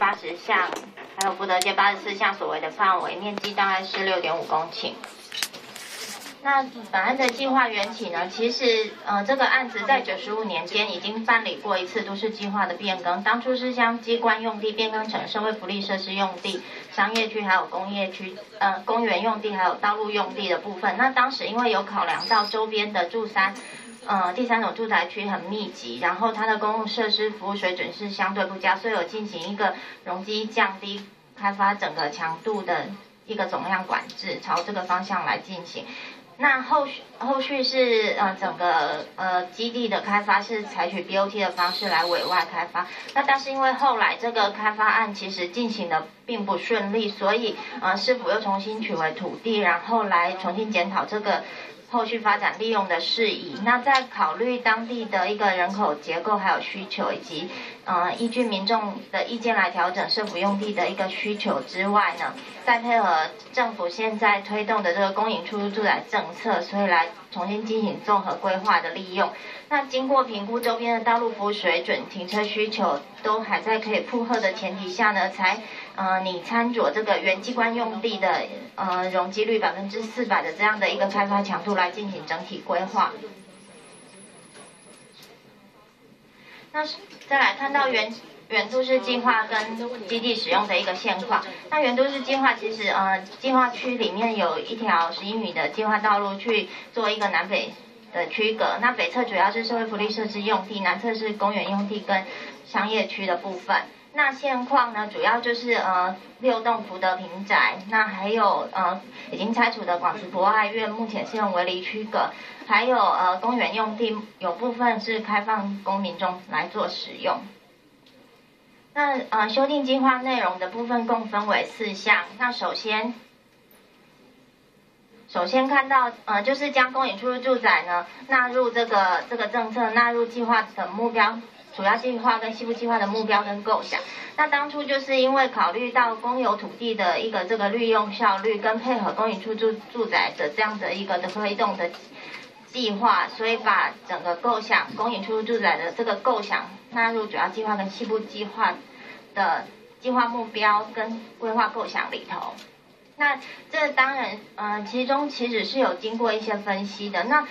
八十项，还有福德街八十四项所谓的范围面积大概是六点五公顷。那本案的计划缘起呢？其实，呃，这个案子在九十五年间已经办理过一次都市计划的变更，当初是将机关用地变更成社会福利设施用地、商业区还有工业区，呃，公园用地还有道路用地的部分。那当时因为有考量到周边的住山，呃，第三种住宅区很密集，然后它的公共设施服务水准是相对不佳，所以有进行一个容积降低开发整个强度的一个总量管制，朝这个方向来进行。那后续后续是呃整个呃基地的开发是采取 BOT 的方式来委外开发，那但是因为后来这个开发案其实进行的并不顺利，所以呃市府又重新取回土地，然后来重新检讨这个。后续发展利用的事宜，那在考虑当地的一个人口结构还有需求，以及呃依据民众的意见来调整社府用地的一个需求之外呢，再配合政府现在推动的这个公营出租住宅政策，所以来重新进行综合规划的利用。那经过评估周边的道路服务水准、停车需求都还在可以负荷的前提下呢，才。呃，你参酌这个原机关用地的呃容积率百分之四百的这样的一个开发强度来进行整体规划。那再来看到原原都市计划跟基地使用的一个现况。那原都市计划其实呃计划区里面有一条十一米的计划道路去做一个南北的区隔。那北侧主要是社会福利设施用地，南侧是公园用地跟商业区的部分。那现况呢，主要就是呃六栋福德平宅，那还有呃已经拆除的广慈博爱院，目前是用围篱区隔，还有呃公园用地有部分是开放公民中来做使用。那呃修订计划内容的部分共分为四项，那首先首先看到呃就是将公营出入住宅呢纳入这个这个政策，纳入计划的目标。主要计划跟西部计划的目标跟构想，那当初就是因为考虑到公有土地的一个这个利用效率，跟配合公营出租住宅的这样的一个的推动的计划，所以把整个构想公营出租住宅的这个构想纳入主要计划跟西部计划的计划目标跟规划构想里头。那这当然，嗯，其中其实是有经过一些分析的。那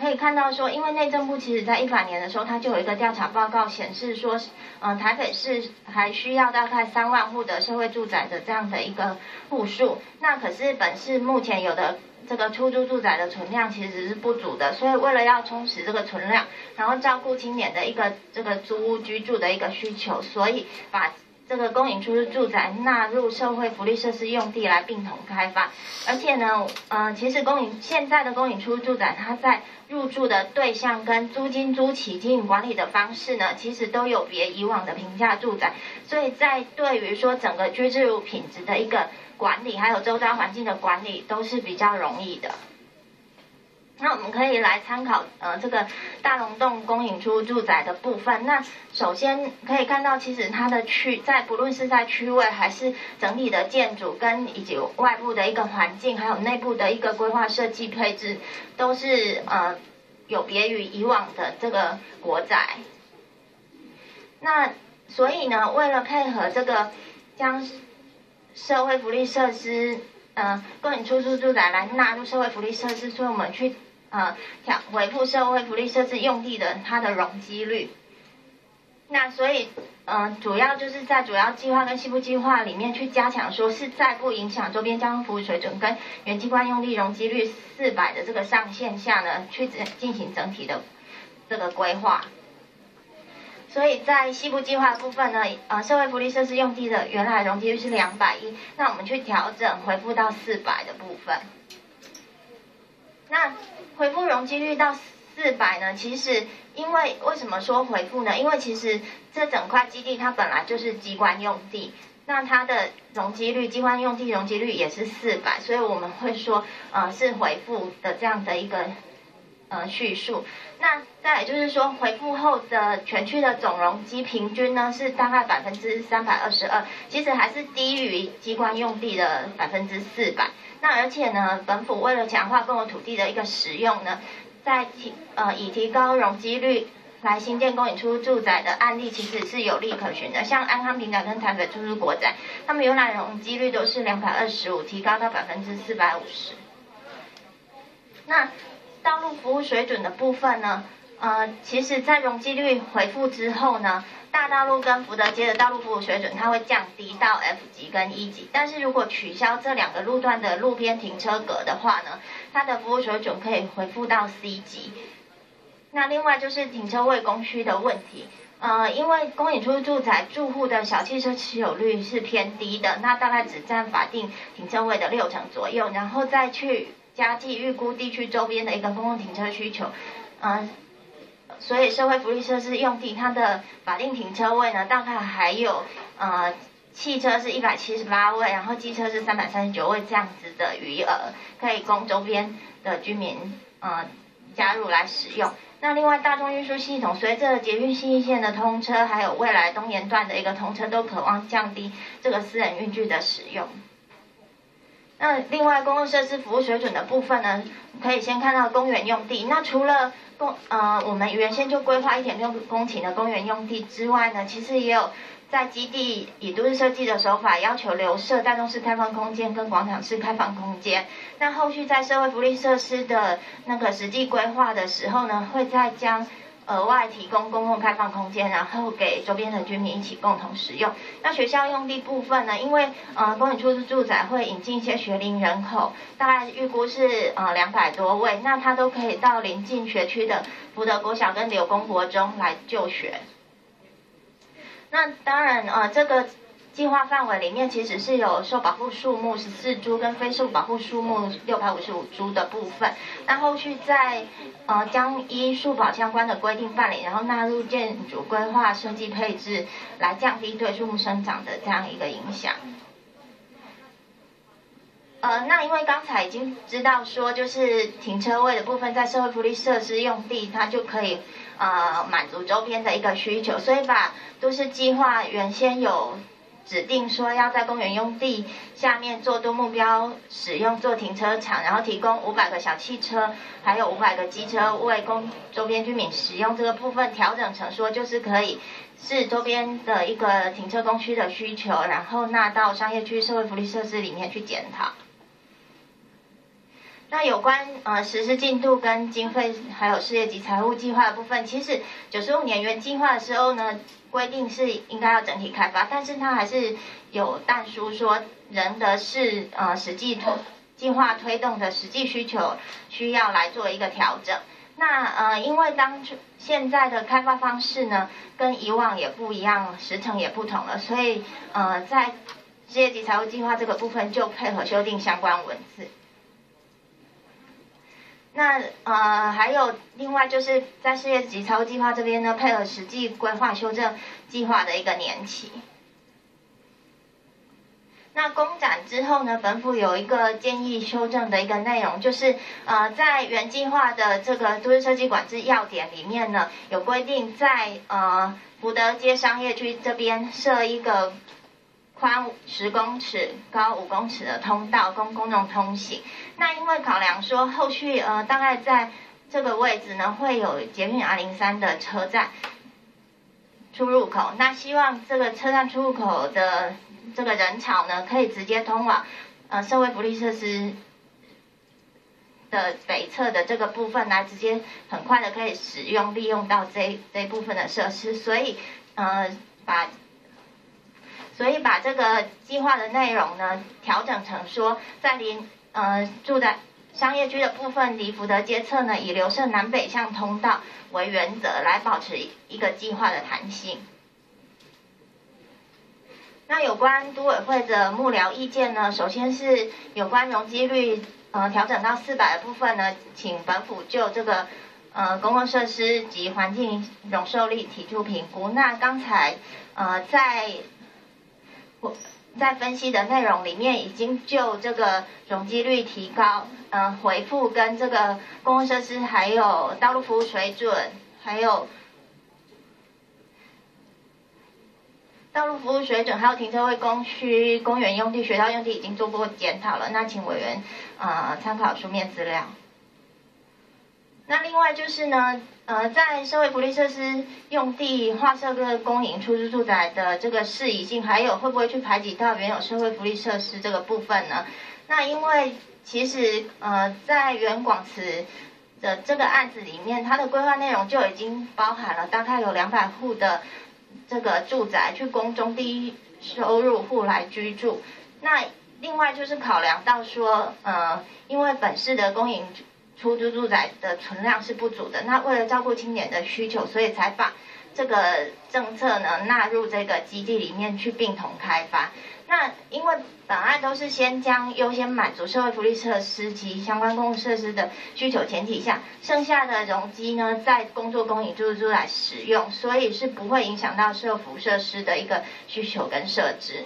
可以看到说，因为内政部其实在一百年的时候，它就有一个调查报告显示说，嗯，台北市还需要大概三万户的社会住宅的这样的一个户数。那可是本市目前有的这个出租住宅的存量其实是不足的，所以为了要充实这个存量，然后照顾青年的一个这个租屋居住的一个需求，所以把。这个公营出租住宅纳入社会福利设施用地来并同开发，而且呢，嗯，其实公营现在的公营出租住宅，它在入住的对象跟租金租期经营管理的方式呢，其实都有别以往的平价住宅，所以在对于说整个居住品质的一个管理，还有周遭环境的管理，都是比较容易的。那我们可以来参考，呃，这个大龙洞公营出租住宅的部分。那首先可以看到，其实它的区在不论是在区位还是整体的建筑跟以及外部的一个环境，还有内部的一个规划设计配置，都是呃有别于以往的这个国宅。那所以呢，为了配合这个将社会福利设施，呃，公营出租住宅来纳入社会福利设施，所以我们去。呃，调恢复社会福利设施用地的它的容积率，那所以，嗯，主要就是在主要计划跟西部计划里面去加强，说是在不影响周边交通服务水准跟原机关用地容积率四百的这个上限下呢，去进行整体的这个规划。所以在西部计划部分呢，呃，社会福利设施用地的原来容积率是两百一，那我们去调整回复到四百的部分，那。回复容积率到四百呢？其实，因为为什么说回复呢？因为其实这整块基地它本来就是机关用地，那它的容积率，机关用地容积率也是四百，所以我们会说，呃，是回复的这样的一个呃叙述。那再也就是说，回复后的全区的总容积平均呢是大概百分之三百二十二，其实还是低于机关用地的百分之四百。那而且呢，本府为了强化共有土地的一个使用呢，在提呃以提高容积率来新建公有出租住宅的案例，其实是有利可循的。像安康平台跟台北出入国宅，他们游览容积率都是两百二十五，提高到百分之四百五十。那道路服务水准的部分呢？呃，其实，在容积率回复之后呢，大道路跟福德街的道路服务水准，它会降低到 F 级跟 E 级。但是如果取消这两个路段的路边停车格的话呢，它的服务水准可以回复到 C 级。那另外就是停车位供需的问题，呃，因为公营出租住宅住户的小汽车持有率是偏低的，那大概只占法定停车位的六成左右，然后再去加计预估地区周边的一个公共停车需求，嗯。所以社会福利设施用地，它的法定停车位呢，大概还有呃汽车是一百七十八位，然后机车是三百三十九位这样子的余额，可以供周边的居民呃加入来使用。那另外大众运输系统随着捷运新一线的通车，还有未来东延段的一个通车，都渴望降低这个私人运具的使用。那另外公共设施服务水准的部分呢，可以先看到公园用地。那除了公呃，我们原先就规划一点六公顷的公园用地之外呢，其实也有在基地以都市设计的手法要求留设大众式开放空间跟广场式开放空间。那后续在社会福利设施的那个实际规划的时候呢，会再将。额外提供公共开放空间，然后给周边的居民一起共同使用。那学校用地部分呢？因为呃，公营出租住宅会引进一些学龄人口，大概预估是呃两百多位，那他都可以到临近学区的福德国小跟柳公国中来就学。那当然呃，这个。计划范围里面其实是有受保护树木十四株跟非受保护树木六百五十五株的部分。那后续在呃将依树保相关的规定办理，然后纳入建筑规划设计配置，来降低对树木生长的这样一个影响。呃，那因为刚才已经知道说，就是停车位的部分在社会福利设施用地，它就可以呃满足周边的一个需求，所以把都市计划原先有。指定说要在公园用地下面做多目标使用做停车场，然后提供五百个小汽车，还有五百个机车为公周边居民使用。这个部分调整成说就是可以是周边的一个停车供需的需求，然后纳到商业区社会福利设施里面去检讨。那有关呃实施进度跟经费还有事业及财务计划的部分，其实九十五年原计划的时候呢。规定是应该要整体开发，但是它还是有但书说人的是呃实际推计划推动的实际需求需要来做一个调整。那呃因为当初现在的开发方式呢跟以往也不一样，时程也不同了，所以呃在事业级财务计划这个部分就配合修订相关文字。那呃，还有另外就是在事业级财务计划这边呢，配合实际规划修正计划的一个年期。那公展之后呢，本府有一个建议修正的一个内容，就是呃，在原计划的这个都市设计管制要点里面呢，有规定在呃福德街商业区这边设一个。宽十公尺、高五公尺的通道供公众通行。那因为考量说后续呃大概在这个位置呢会有捷运 R 零三的车站出入口，那希望这个车站出入口的这个人潮呢可以直接通往呃社会福利设施的北侧的这个部分来直接很快的可以使用利用到这这部分的设施，所以呃把。所以把这个计划的内容呢调整成说，在离呃住在商业区的部分离福德街侧呢，以留设南北向通道为原则，来保持一个计划的弹性。那有关都委会的幕僚意见呢，首先是有关容积率呃调整到四百的部分呢，请本府就这个呃公共设施及环境容受力提出评估。那刚才呃在我在分析的内容里面，已经就这个容积率提高，嗯，回复跟这个公共设施，还有道路服务水准，还有道路服务水准，还有停车位供需、公园用地、学校用地，已经做过检讨了。那请委员呃参考书面资料。那另外就是呢，呃，在社会福利设施用地划设个公营出租住宅的这个适宜性，还有会不会去排挤到原有社会福利设施这个部分呢？那因为其实呃，在原广慈的这个案子里面，它的规划内容就已经包含了大概有两百户的这个住宅去供中低收入户来居住。那另外就是考量到说，呃，因为本市的公营出租住宅的存量是不足的，那为了照顾青年的需求，所以才把这个政策呢纳入这个基地里面去并同开发。那因为本案都是先将优先满足社会福利设施及相关公共设施的需求前提下，剩下的容积呢在工作公营出租来使用，所以是不会影响到社福设施的一个需求跟设置。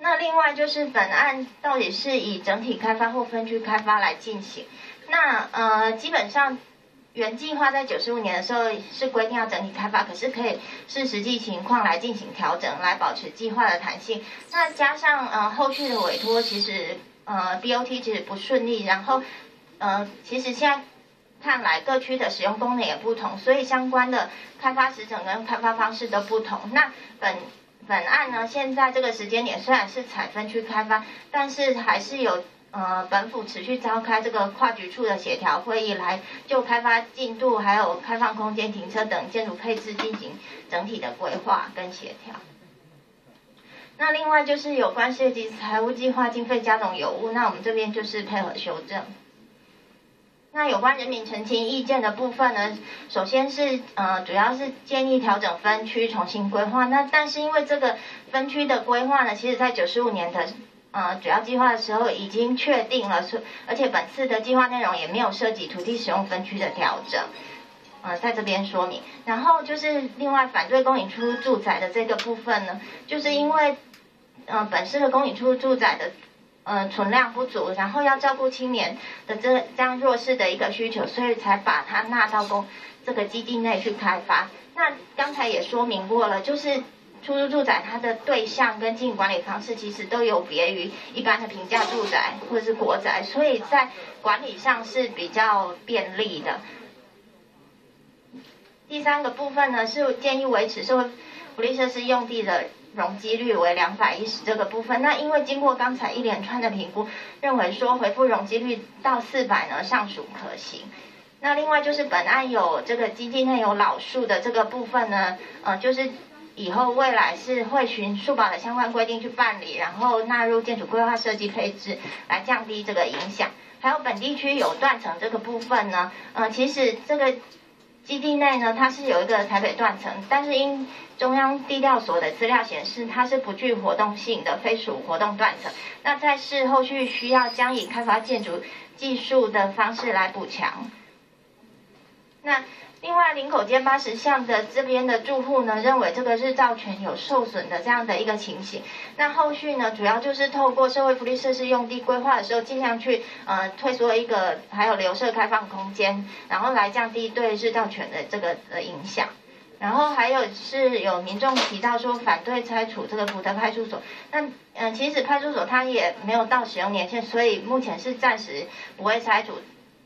那另外就是本案到底是以整体开发或分区开发来进行？那呃，基本上原计划在九十五年的时候是规定要整体开发，可是可以视实际情况来进行调整，来保持计划的弹性。那加上呃后续的委托，其实呃 BOT 其实不顺利，然后呃其实现在看来各区的使用功能也不同，所以相关的开发时程跟开发方式都不同。那本本案呢，现在这个时间点虽然是采分区开发，但是还是有呃本府持续召开这个跨局处的协调会议，来就开发进度、还有开放空间、停车等建筑配置进行整体的规划跟协调。那另外就是有关涉及财务计划经费加总有误，那我们这边就是配合修正。那有关人民澄清意见的部分呢，首先是呃，主要是建议调整分区重新规划。那但是因为这个分区的规划呢，其实在九十五年的呃主要计划的时候已经确定了，是而且本次的计划内容也没有涉及土地使用分区的调整，呃，在这边说明。然后就是另外反对公营出租住宅的这个部分呢，就是因为呃本市的公营出租住宅的。嗯，存量不足，然后要照顾青年的这这样弱势的一个需求，所以才把它纳到公这个基地内去开发。那刚才也说明过了，就是出租住宅它的对象跟经营管理方式其实都有别于一般的平价住宅或者是国宅，所以在管理上是比较便利的。第三个部分呢，是建议维持社会福利设施用地的。容积率为两百一十这个部分，那因为经过刚才一连串的评估，认为说回复容积率到四百呢尚属可行。那另外就是本案有这个基地内有老树的这个部分呢，呃，就是以后未来是会循树保的相关规定去办理，然后纳入建筑规划设计配置来降低这个影响。还有本地区有断层这个部分呢，呃，其实这个。基地内呢，它是有一个台北断层，但是因中央地调所的资料显示，它是不具活动性的，非属活动断层。那在事后续需要将以开发建筑技术的方式来补强。那。另外，林口街八十巷的这边的住户呢，认为这个日照权有受损的这样的一个情形。那后续呢，主要就是透过社会福利设施用地规划的时候，尽量去呃退缩一个，还有留设开放空间，然后来降低对日照权的这个的影响。然后还有是有民众提到说反对拆除这个福德派出所，那嗯，其实派出所它也没有到使用年限，所以目前是暂时不会拆除，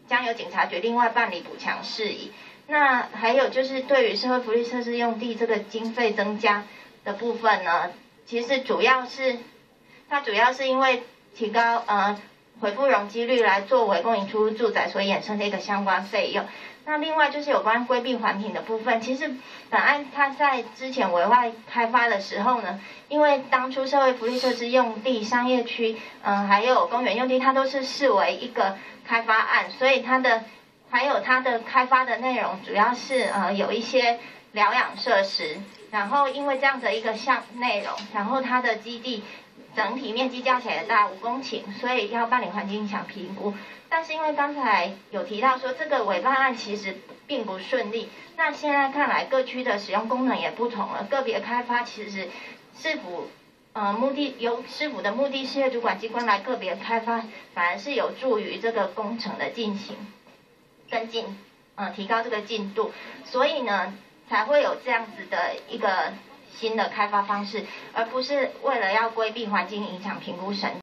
将由警察局另外办理补强事宜。那还有就是对于社会福利设施用地这个经费增加的部分呢，其实主要是它主要是因为提高呃回复容积率来作为公营出租住宅所衍生的一个相关费用。那另外就是有关规避环评的部分，其实本案它在之前委外开发的时候呢，因为当初社会福利设施用地、商业区，嗯，还有公园用地，它都是视为一个开发案，所以它的。还有它的开发的内容，主要是呃有一些疗养设施，然后因为这样的一个项内容，然后它的基地整体面积加起来大五公顷，所以要办理环境影响评估。但是因为刚才有提到说这个委办案其实并不顺利，那现在看来各区的使用功能也不同了，个别开发其实是否呃目的由市府的目的事业主管机关来个别开发，反而是有助于这个工程的进行。跟进，嗯，提高这个进度，所以呢，才会有这样子的一个新的开发方式，而不是为了要规避环境影响评估审。